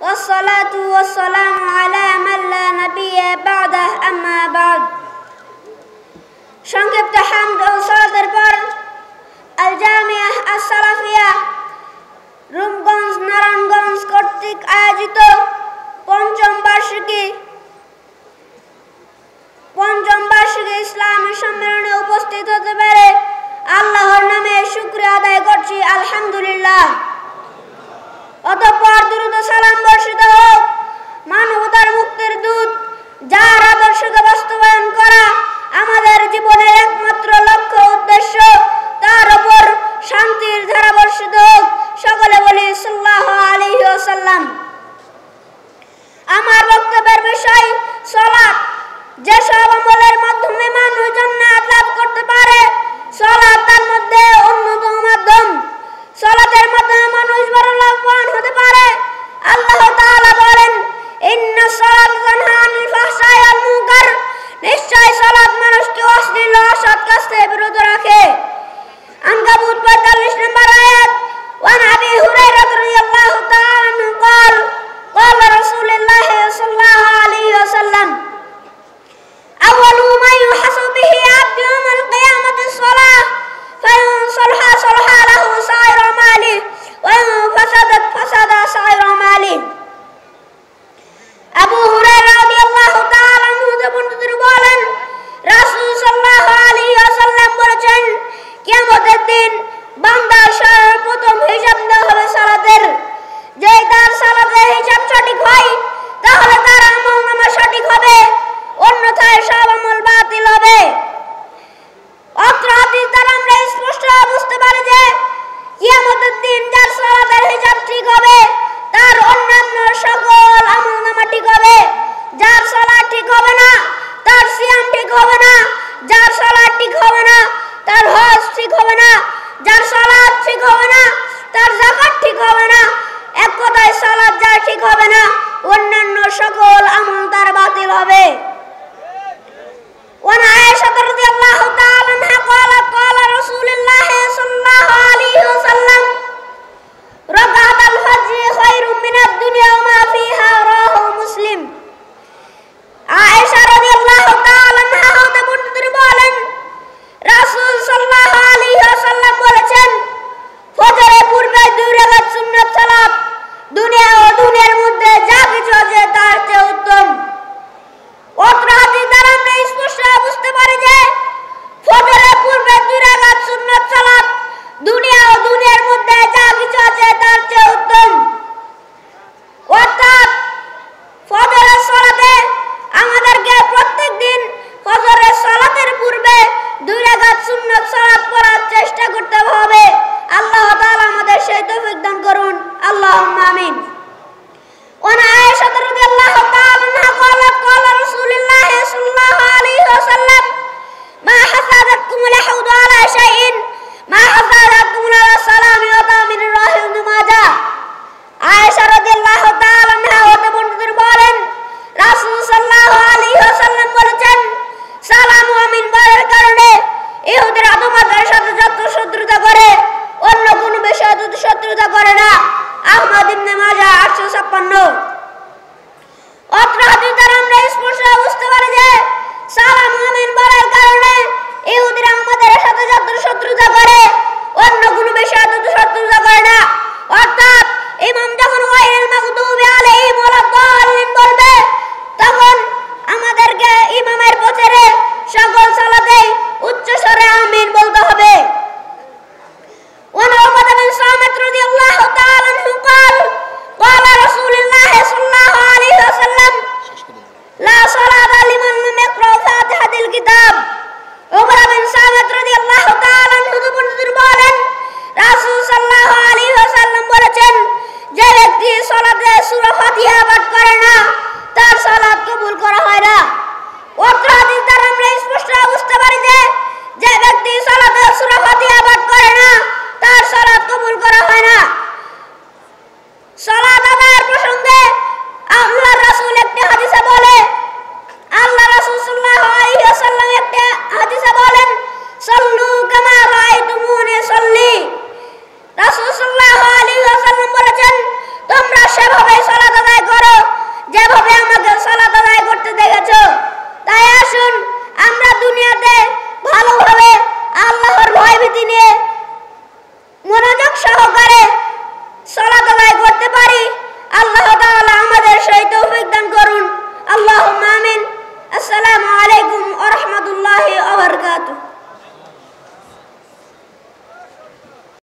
والصلاة والسلام على من لا نبي بعده, أما بعد. নারায়ণগঞ্জ কর্তৃক আয়োজিত পঞ্চম বার্ষিকী পঞ্চম বার্ষিকী ইসলামী সম্মেলনে উপস্থিত হতে পারে আল্লাহর নামে শুক্রিয়া আদায় করছি, আলহামদুলিল্লাহ। অতঃপর দ্রুত সালাম দিন বান্দার সর্বপ্রথম হিসাব নেওয়া হবে সালাতের। যে তার সালাতের হিসাব সঠিক হয়, তাহলে তার আমল নামা সঠিক হবে, অন্যথায় সব আমল বাতিল হবে। অত্র হাদিস দ্বারা আমরা স্পষ্ট বুঝতে পারি যে, কিয়ামতের দিন যার সালাতের হিসাব ঠিক হবে, তার অন্যান্য সকল আমল নামা ঠিক হবে। যার সালাত ঠিক হবে না, তার সিয়াম ঠিক হবে না, যার সালাত ঠিক হবে না হবে না। যার সারা সুন্নত সালাত পড়ার চেষ্টা করতে হবে। আল্লাহ তাআলা আমাদের সেই তৌফিক দান করুন। আল্লাহুম্মা আমিন। শত্রুতা করে না।